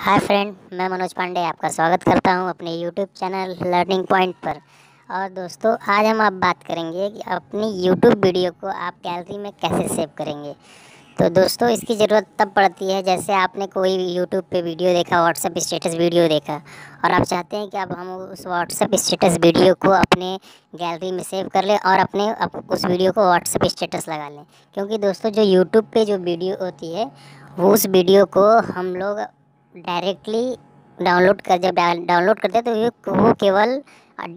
Hi friend मैं मनोज पांडे आपका स्वागत करता हूँ अपने यूट्यूब चैनल लर्निंग पॉइंट पर। और दोस्तों आज हम आप बात करेंगे कि अपनी यूट्यूब वीडियो को आप गैलरी में कैसे सेव करेंगे। तो दोस्तों इसकी ज़रूरत तब पड़ती है जैसे आपने कोई यूट्यूब पे वीडियो देखा व्हाट्सअप स्टेटस वीडियो देखा और आप चाहते हैं कि अब हम उस व्हाट्सएप स्टेटस वीडियो को अपने गैलरी में सेव कर लें और अपने अप, उस वीडियो को व्हाट्सएप स्टेटस लगा लें। क्योंकि दोस्तों जो यूट्यूब पे जो वीडियो होती है वो उस वीडियो को हम लोग डायरेक्टली डाउनलोड कर जब डाउनलोड करते हैं तो वो केवल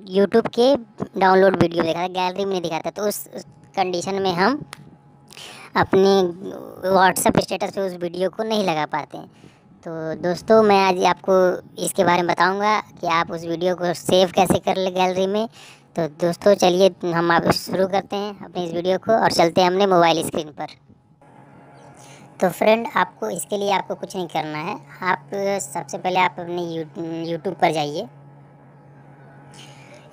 यूट्यूब के डाउनलोड वीडियो दिखाता है गैलरी में नहीं दिखाता तो उस कंडीशन में हम अपने व्हाट्सएप स्टेटस पे उस वीडियो को नहीं लगा पाते तो दोस्तों, मैं आज आपको इसके बारे में बताऊँगा कि आप उस वीडियो को सेव कैसे कर ले गैलरी में। तो दोस्तों, चलिए हम आप शुरू करते हैं अपने इस वीडियो को और चलते हैं अपने मोबाइल स्क्रीन पर। तो फ्रेंड आपको इसके लिए आपको कुछ नहीं करना है। आप सबसे पहले आप अपने यूट्यूब पर जाइए।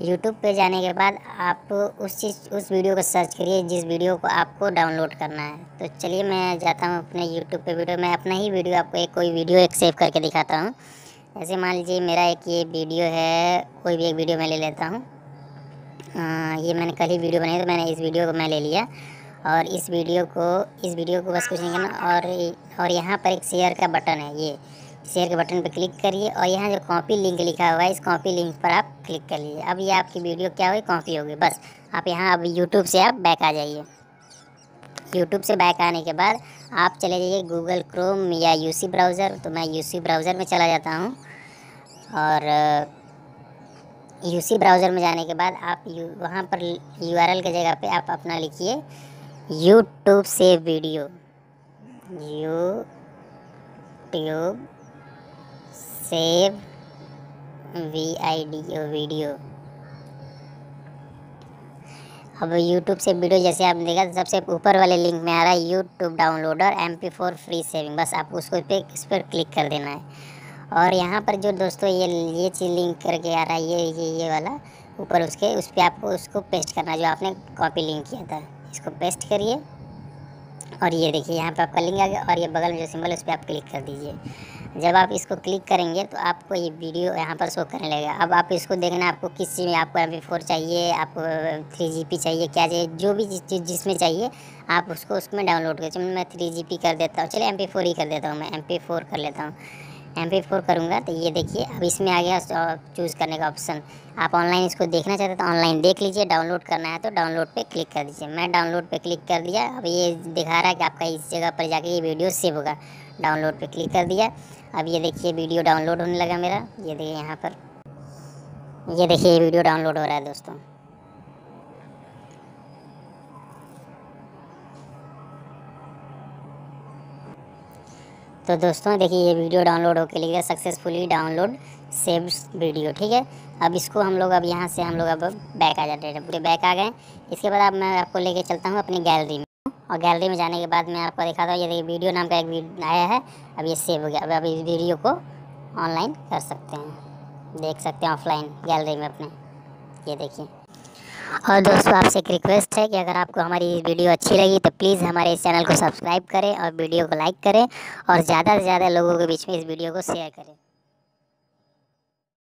यूट्यूब पे जाने के बाद आप उस चीज़, उस वीडियो को सर्च करिए जिस वीडियो को आपको डाउनलोड करना है। तो चलिए मैं जाता हूँ अपने यूट्यूब पे वीडियो मैं अपना ही वीडियो आपको एक कोई वीडियो एक सेव करके दिखाता हूँ। ऐसे मान लीजिए मेरा एक ये वीडियो है, कोई भी एक वीडियो मैं ले लेता हूँ। ये मैंने कल ही वीडियो बनाई तो मैंने इस वीडियो को मैं ले लिया। और इस वीडियो को, इस वीडियो को बस कुछ नहीं करना। और और यहाँ पर एक शेयर का बटन है, ये। शेयर के बटन पर क्लिक करिए और यहाँ जो कॉपी लिंक लिखा हुआ है, इस कॉपी लिंक पर आप क्लिक कर लीजिए। अब ये आपकी वीडियो क्या हुई कॉपी होगी। बस, आप यहाँ, अब यूट्यूब से आप बैक आ जाइए। यूट्यूब से बैक आने के बाद आप चले जाइए गूगल क्रोम या यूसी ब्राउज़र तो मैं यूसी ब्राउज़र में चला जाता हूँ। और यूसी ब्राउज़र में जाने के बाद आप यू वहाँ पर यू के जगह पे आप अपना लिखिए। यूट्यूब से video. YouTube save V I D video. अब यूट्यूब से वीडियो जैसे आप देखा तो सबसे ऊपर वाले लिंक में आ रहा है YouTube downloader M P four free saving बस आप उसको पे, इस पर क्लिक कर देना है। और यहाँ पर जो दोस्तों ये ये चीज़ लिंक करके आ रहा है, ये ये ये वाला, ऊपर उसके, उस पर आपको उसको पेस्ट करना है, जो आपने कॉपी लिंक किया था। इसको पेस्ट करिए। और ये देखिए, यहाँ पे आपका लिंक आ गया और ये बगल में जो सिंबल है, उस पर आप क्लिक कर दीजिए। जब आप इसको क्लिक करेंगे तो आपको ये वीडियो यहाँ पर शो करने लगेगा। अब आप इसको देखना, आपको किस चीज़ में, आपको एमपी फोर चाहिए, आपको थ्री जी पी चाहिए, क्या चाहिए, जो भी चीज़ जिसमें चाहिए, आप उसको उसमें डाउनलोड कर मैं थ्री जी पी कर देता हूँ। चलिए एम पी फोर ही कर देता हूँ मैं एम पी फोर कर लेता हूँ। एम पी फोर करूँगा तो ये देखिए, अब इसमें आ गया चूज़ करने का ऑप्शन आप ऑनलाइन इसको देखना चाहते तो ऑनलाइन देख लीजिए डाउनलोड करना है तो डाउनलोड पे क्लिक कर दीजिए। मैं डाउनलोड पे क्लिक कर दिया, अब ये दिखा रहा है कि आपका इस जगह पर जाके ये वीडियो सेव होगा। डाउनलोड पे क्लिक कर दिया, अब ये देखिए वीडियो डाउनलोड होने लगा मेरा। ये देखिए यहाँ पर, ये देखिए वीडियो डाउनलोड हो रहा है दोस्तों। तो दोस्तों, देखिए, ये वीडियो डाउनलोड होकर लिखा सक्सेसफुली डाउनलोड सेव वीडियो ठीक है? अब इसको हम लोग अब यहाँ से हम लोग अब बैक आ जाते हैं पूरे बैक आ गए। इसके बाद अब मैं आपको लेके चलता हूँ अपनी गैलरी में। और गैलरी में जाने के बाद मैं आपको दिखाता हूँ, ये देखिए वीडियो नाम का एक आया है। अब ये सेव हो गया। अब अब इस वीडियो को ऑनलाइन कर सकते हैं। देख सकते हैं ऑफलाइन गैलरी में अपने। ये देखिए। और दोस्तों, आपसे एक रिक्वेस्ट है कि अगर आपको हमारी वीडियो अच्छी लगी तो प्लीज़ हमारे इस चैनल को सब्सक्राइब करें और वीडियो को लाइक करें और ज़्यादा से ज़्यादा लोगों के बीच में इस वीडियो को शेयर करें।